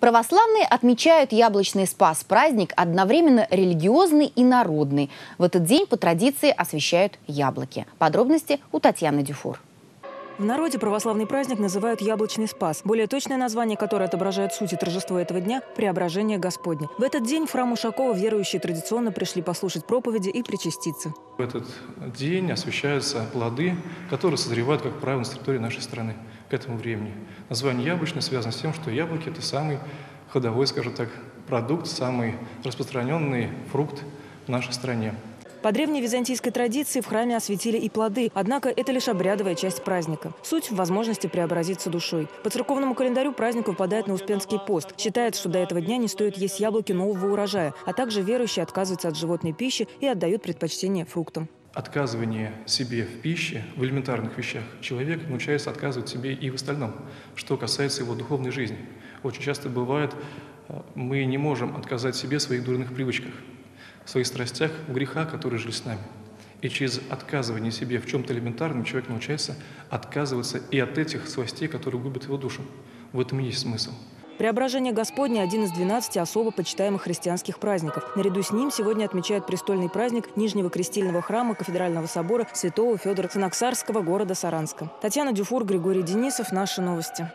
Православные отмечают яблочный спас. Праздник одновременно религиозный и народный. В этот день по традиции освещают яблоки. Подробности у Татьяны Дюфур. В народе православный праздник называют «Яблочный спас». Более точное название, которое отображает суть и торжество этого дня – «Преображение Господне». В этот день в храм Ушакова верующие традиционно пришли послушать проповеди и причаститься. В этот день освещаются плоды, которые созревают, как правило, на территории нашей страны к этому времени. Название «яблочный» связано с тем, что яблоки – это самый ходовой, скажем так, продукт, самый распространенный фрукт в нашей стране. По древней византийской традиции в храме осветили и плоды, однако это лишь обрядовая часть праздника. Суть в возможности преобразиться душой. По церковному календарю праздник выпадает на Успенский пост. Считается, что до этого дня не стоит есть яблоки нового урожая, а также верующие отказываются от животной пищи и отдают предпочтение фруктам. Отказывание себе в пище, в элементарных вещах, человек научается отказывать себе и в остальном, что касается его духовной жизни. Очень часто бывает, э, мы не можем отказать себе в своих дурных привычках – в своих страстях, в грехах, которые жили с нами. И через отказывание себе в чем-то элементарном человек научается отказываться и от этих сластей, которые губят его душу. В этом и есть смысл. Преображение Господне – один из 12 особо почитаемых христианских праздников. Наряду с ним сегодня отмечают престольный праздник Нижнего крестильного храма Кафедрального собора святого Федора Санаксарского города Саранска. Татьяна Дюфур, Григорий Денисов. Наши новости.